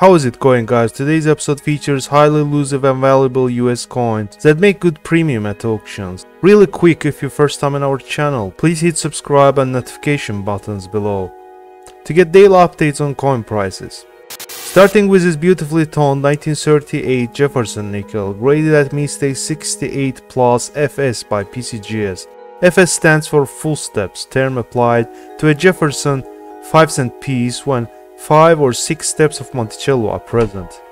How is it going guys? Today's episode features highly elusive and valuable US coins that make good premium at auctions. Really quick if you're first time on our channel, please hit subscribe and notification buttons below to get daily updates on coin prices. Starting with this beautifully toned 1938 Jefferson nickel graded at mint state 68 plus FS by PCGS. FS stands for full steps, term applied to a Jefferson 5 cent piece when 5 or 6 steps of Monticello are present.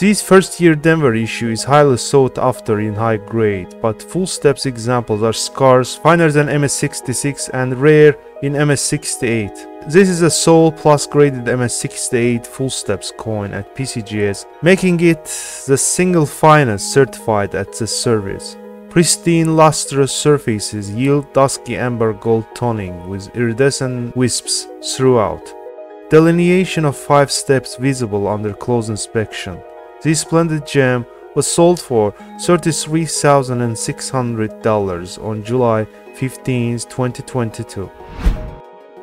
This first year Denver issue is highly sought after in high grade, but full steps examples are scarce, finer than MS66 and rare in MS68. This is a sole Plus graded MS68 full steps coin at PCGS, making it the single finest certified at the service. Pristine lustrous surfaces yield dusky amber gold toning with iridescent wisps throughout. Delineation of 5 steps visible under close inspection. This splendid gem was sold for $33,600 on July 15, 2022.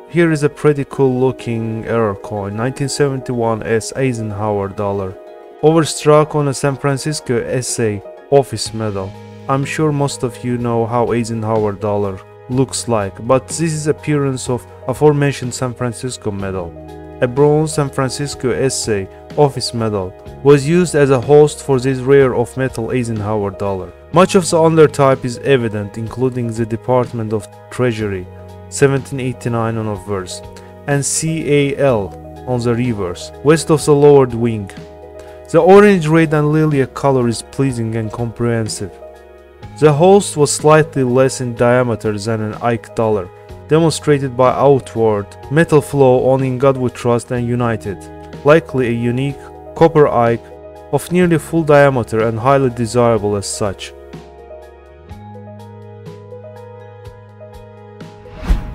Here is a pretty cool looking error coin, 1971 S Eisenhower dollar, overstruck on a San Francisco Assay Office medal. I'm sure most of you know how Eisenhower dollar looks like, but this is appearance of aforementioned San Francisco medal. A bronze San Francisco Assay Office medal was used as a host for this rare off-metal Eisenhower dollar. Much of the undertype is evident including the Department of Treasury 1789 on obverse and CAL on the reverse, west of the lowered wing. The orange, red and lilac color is pleasing and comprehensive. The host was slightly less in diameter than an Ike dollar, demonstrated by outward metal flow on In God We Trust and United, likely a unique copper Ike of nearly full diameter and highly desirable as such.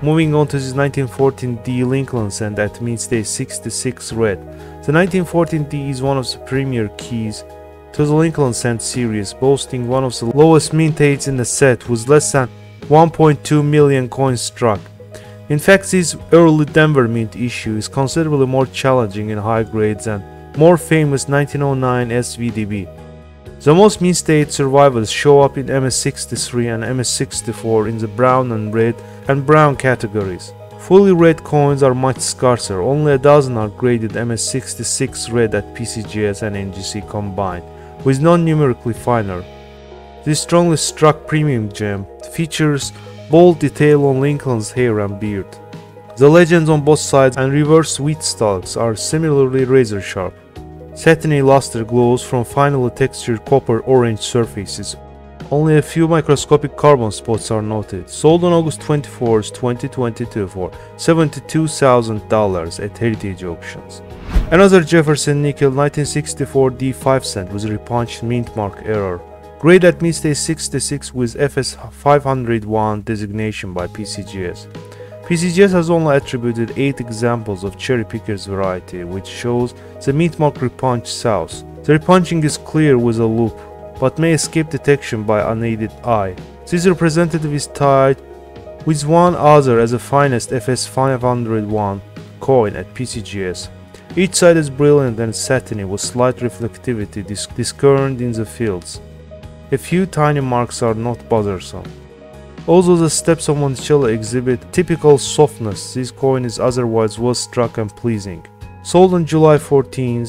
Moving on to this 1914D Lincoln cent at mint state 66 red. The 1914D is one of the premier keys to the Lincoln cent series, boasting one of the lowest mint rates in the set with less than 1.2 million coins struck. In fact, this early Denver Mint issue is considerably more challenging in high grades than more famous 1909 SVDB. The most mint state survivors show up in MS63 and MS64 in the brown and red and brown categories. Fully red coins are much scarcer, only a dozen are graded MS66 red at PCGS and NGC combined, with non-numerically finer. This strongly struck premium gem features bold detail on Lincoln's hair and beard. The legends on both sides and reverse wheat stalks are similarly razor sharp. Satiny luster glows from finely textured copper orange surfaces. Only a few microscopic carbon spots are noted. Sold on August 24, 2022 for $72,000 at Heritage Auctions. Another Jefferson Nickel 1964 D5 cent was repunched mint mark error. Grade at mint state 66 with FS 501 designation by PCGS. PCGS has only attributed 8 examples of cherry pickers variety, which shows the mint mark repunch south. The repunching is clear with a loop, but may escape detection by unaided eye. This representative is tied with one other as the finest FS 501 coin at PCGS. Each side is brilliant and satiny with slight reflectivity dis discerned in the fields. A few tiny marks are not bothersome. Although the steps of Monticello exhibit typical softness, this coin is otherwise well struck and pleasing. Sold on July 14,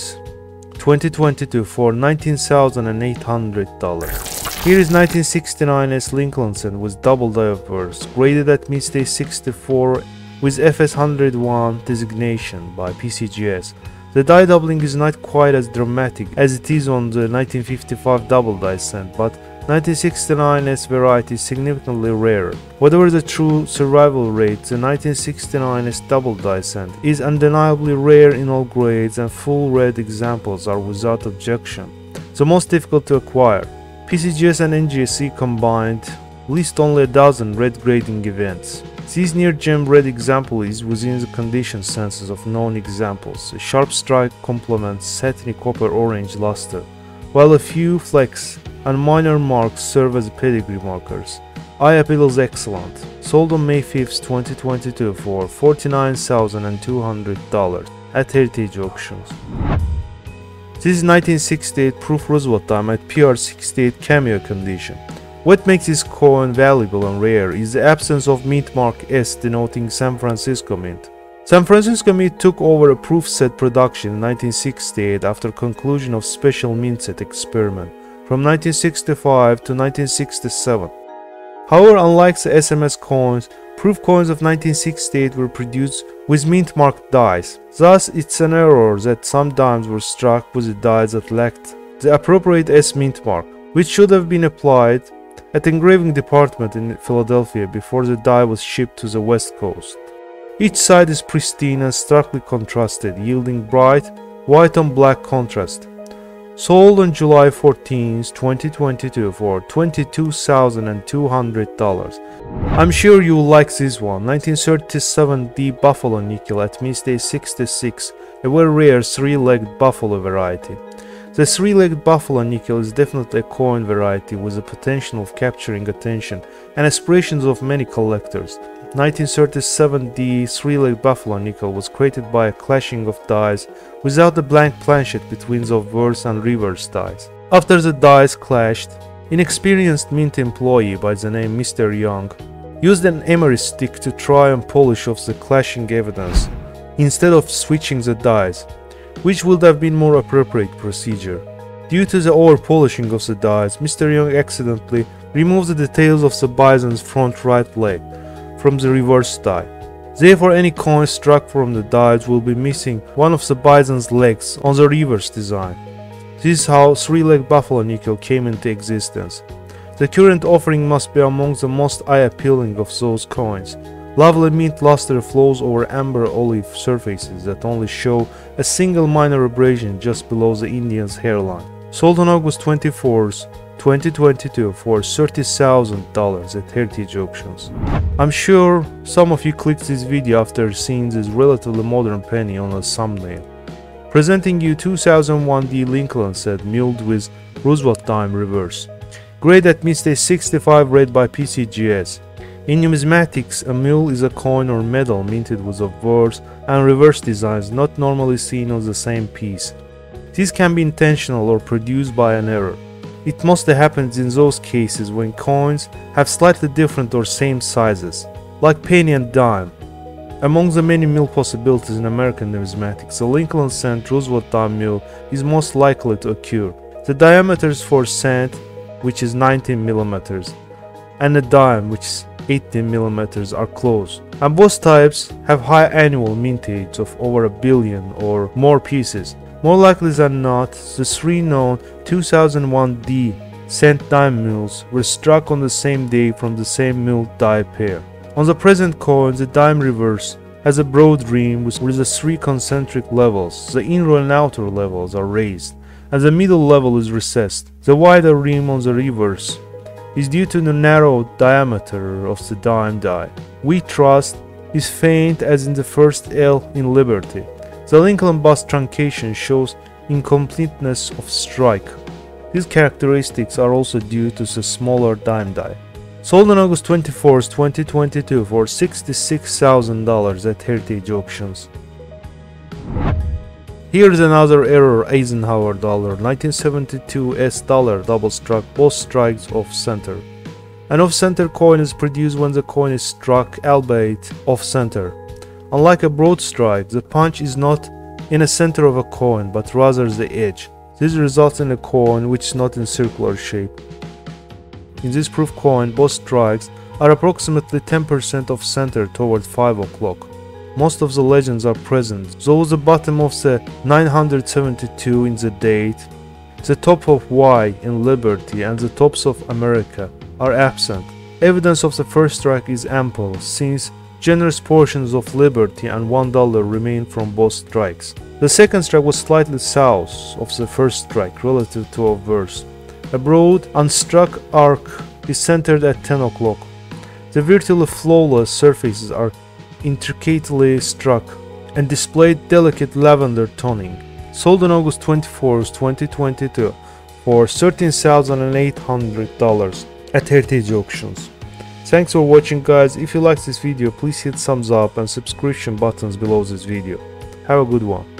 2022 for $19,800. Here is 1969's Lincoln cent with double die obverse, graded at mint state 64 with FS 101 designation by PCGS. The die doubling is not quite as dramatic as it is on the 1955 double die cent, but 1969's variety is significantly rarer. Whatever the true survival rate, the 1969's double die cent is undeniably rare in all grades and full red examples are without objection. The most difficult to acquire. PCGS and NGC combined list only a dozen red grading events. This near gem red example is within the condition census of known examples. A sharp strike complements satiny copper orange luster, while a few flecks and minor marks serve as pedigree markers. Eye appeal is excellent. Sold on May 5, 2022 for $49,200 at Heritage Auctions. This is 1968 proof Roosevelt dime at PR68 cameo condition. What makes this coin valuable and rare is the absence of mint mark S denoting San Francisco Mint. San Francisco Mint took over a proof set production in 1968 after conclusion of special mint set experiment from 1965 to 1967. However, unlike the SMS coins, proof coins of 1968 were produced with mint marked dies. Thus, it's an error that some dimes were struck with the dies that lacked the appropriate S mint mark, which should have been applied at the engraving department in Philadelphia before the die was shipped to the West Coast. Each side is pristine and starkly contrasted, yielding bright white on black contrast. Sold on July 14, 2022 for $22,200. I'm sure you'll like this one, 1937D Buffalo Nickel at mint state 66, a very rare three-legged buffalo variety. The three-legged buffalo nickel is definitely a coin variety with the potential of capturing attention and aspirations of many collectors. 1937D three-legged buffalo nickel was created by a clashing of dies without the blank planchet between the obverse and reverse dies. After the dies clashed, inexperienced mint employee by the name Mr. Young used an emery stick to try and polish off the clashing evidence instead of switching the dies which would have been more appropriate procedure. Due to the over-polishing of the dies, Mr. Young accidentally removed the details of the bison's front right leg from the reverse die. Therefore, any coin struck from the dies will be missing one of the bison's legs on the reverse design. This is how three-leg buffalo nickel came into existence. The current offering must be among the most eye-appealing of those coins, Lovely mint luster flows over amber olive surfaces that only show a single minor abrasion just below the Indian's hairline. Sold on August 24, 2022 for $30,000 at Heritage Auctions. I'm sure some of you clicked this video after seeing this relatively modern penny on a thumbnail. Presenting you 2001D Lincoln cent muled with Roosevelt dime reverse. Grade at mint state 65 red by PCGS. In numismatics, a mule is a coin or medal minted with obverse and reverse designs not normally seen on the same piece. This can be intentional or produced by an error. It mostly happens in those cases when coins have slightly different or same sizes, like penny and dime. Among the many mule possibilities in American numismatics, the Lincoln cent Roosevelt dime mule is most likely to occur. The diameters for cent, which is 19 millimeters, and a dime, which is 18mm are close, and both types have high annual mintage of over a billion or more pieces. More likely than not, the three known 2001D cent dime mules were struck on the same day from the same mule die pair. On the present coin, the dime reverse has a broad rim with the three concentric levels. The inner and outer levels are raised, and the middle level is recessed. The wider rim on the reverse is due to the narrow diameter of the dime die. We trust is faint as in the first L in Liberty. The Lincoln bust truncation shows incompleteness of strike. These characteristics are also due to the smaller dime die. Sold on August 24, 2022 for $66,000 at Heritage Auctions. Here's another error Eisenhower dollar 1972 S dollar double struck both strikes off center. An off center coin is produced when the coin is struck albeit off center. Unlike a broad strike, the punch is not in the center of a coin but rather the edge. This results in a coin which is not in circular shape. In this proof coin, both strikes are approximately 10% off center toward 5 o'clock most of the legends are present, though the bottom of the 972 in the date, the top of Y in Liberty and the tops of America are absent. Evidence of the first strike is ample, since generous portions of Liberty and $1 remain from both strikes. The second strike was slightly south of the first strike relative to obverse. A broad, unstruck arc is centered at 10 o'clock. The virtually flawless surfaces are intricately struck and displayed delicate lavender toning. Sold on August 24, 2022 for $13,800 at Heritage Auctions. Thanks for watching guys, if you liked this video please hit thumbs up and subscription buttons below this video. Have a good one.